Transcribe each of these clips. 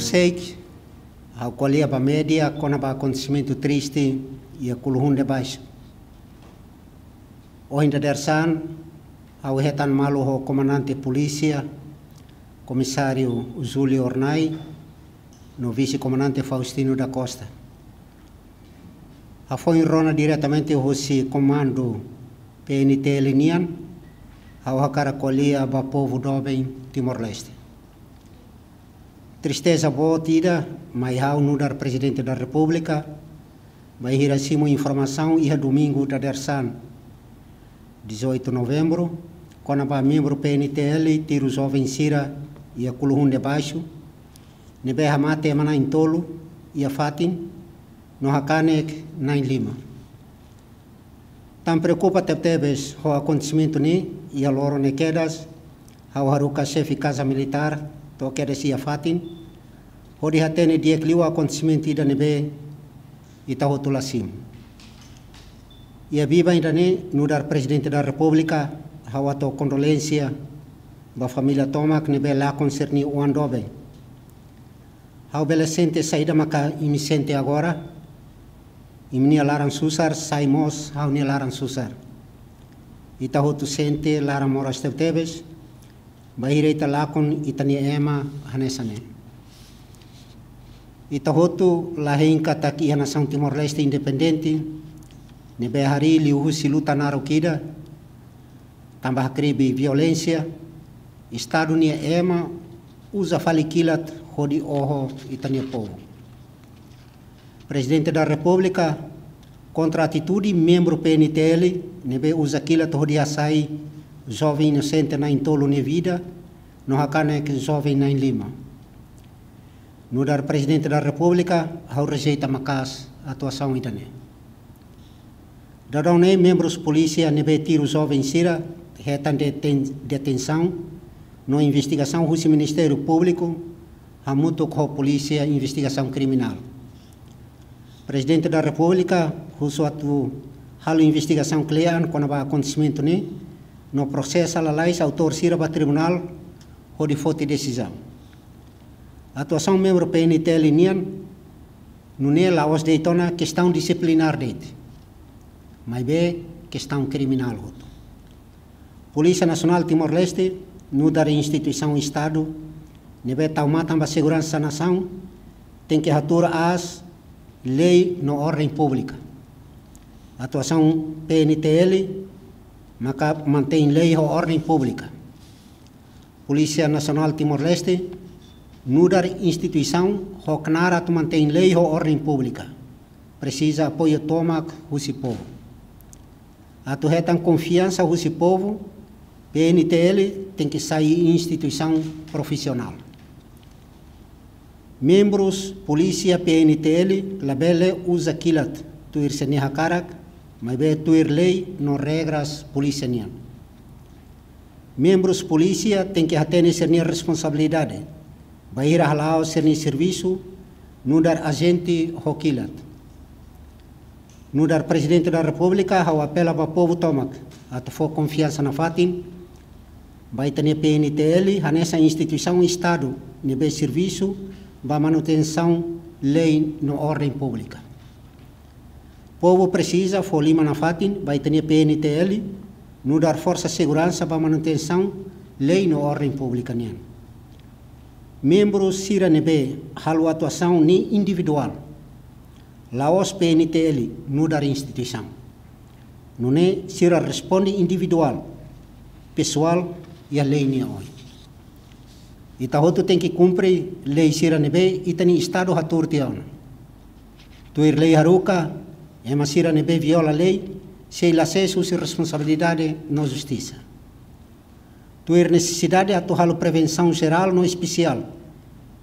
Orsake, ao colher a média com o acontecimento triste e a coluna de baixo. O ainda dersan, malu o comandante polícia, comissário Júlio Ornai, no vice-comandante Faustino da Costa. A foi rona diretamente o comando PNT Linian, ao hakarakolia ba povo doben Timor-Leste. Tristeza boa tida, mas há no dar presidente da República, vai ir acima informação e domingo da Dersan, 18 de novembro, quando a membro PNTL tira o jovem Sira e a Culhun de baixo, nebe hamate mana intolo e a Fatin, no hakanek na Lima. Tam preocupa tebes o acontecimento ni e a loro ne quedas, ao haruka chefe casa militar, to quedas e a Fatin, hori hatene diek liu acontecimento ida nebe e ta rotulasim. E a viva ainda ne no dar presidente da República, ao ato condolência da família Tomac nebe lá concerni o andobe. Ao belecente saída maca imisente agora, imni laran susar saimos hau ni laran susar. Ita hotu sente lara moras tebes bahire ita lakon itani ema hanesane. Ita hotu lahin kata ki nação Timor Leste independente ne behari li uhusi luta naro kida. Tambah kribi violência estado ni ema usa falikilat hodi oho itani povo presidente da República, contra a atitude membro PNTL, nebe usa aquilo todo dia sai jovem inocente na intolo ne vida, no hakane que jovem na Lima. No dar presidente da República, ao rejeita macas atuação itane. Darão nem membros polícia nebe tiro jovem sira, retan detenção, no investigação do Ministério Público, a muito com a polícia investigação criminal. Presidente da República, uso atu halu investigação clear quando vai acontecimento né, no processo a lei autor sira para tribunal ou de foto decisão. Atuação membro PNT linian não é lá os deitona questão disciplinar dele, mas bem questão criminal. Polícia Nacional Timor-Leste, no dar instituição Estado, nebe taumata a segurança da nação, tem que atuar as lei na ordem pública. Atuação PNTL mantém lei na ordem pública. Polícia Nacional Timor-Leste, nudar instituição, Hoknara mantém lei na ordem pública. Precisa apoio tomac o povo. Atu retan confiança o povo, PNTL tem que sair instituição profissional membros polícia PNTL labele usa kilat tuir seni hakarak mas be tuir lei no regras polícia nian. Membros polícia tem que atender serni responsabilidade. Bair halao serni serviço no dar agente hokilat no dar presidente da república ao apela para povo tomak ato for confiança na fatin. Vai ter PNTL nessa instituição estado nível serviço para manutenção lei na ordem pública. Povo precisa, for lima na fatin, vai ter PNTL, no dar força e segurança para manutenção lei na ordem pública. Membros Sira Nebe, halu atuação ni individual. Laos PNTL, no dar instituição. Não é Sira responde individual, pessoal e a lei ni hoje. E tahotu tem que cumprir lei sira nebe e tem estado hatur tiana. Tu ir lei haruka, e masira nebe viola lei, se il acesso se responsabilidade na justiça. Tu ir necessidade a tu halo prevenção geral no especial.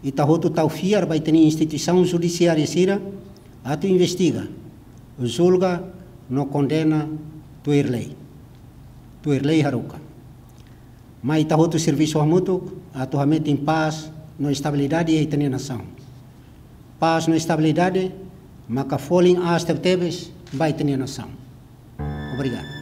E tahotu tau fiar vai ter instituição judiciária sira, a tu investiga, julga, no condena tu ir lei. Tu ir lei haruka. Mas está outro serviço mútuo, atualmente em paz, na estabilidade e na nação. Paz na estabilidade, que folhem as tebes vai ter nação. Obrigado.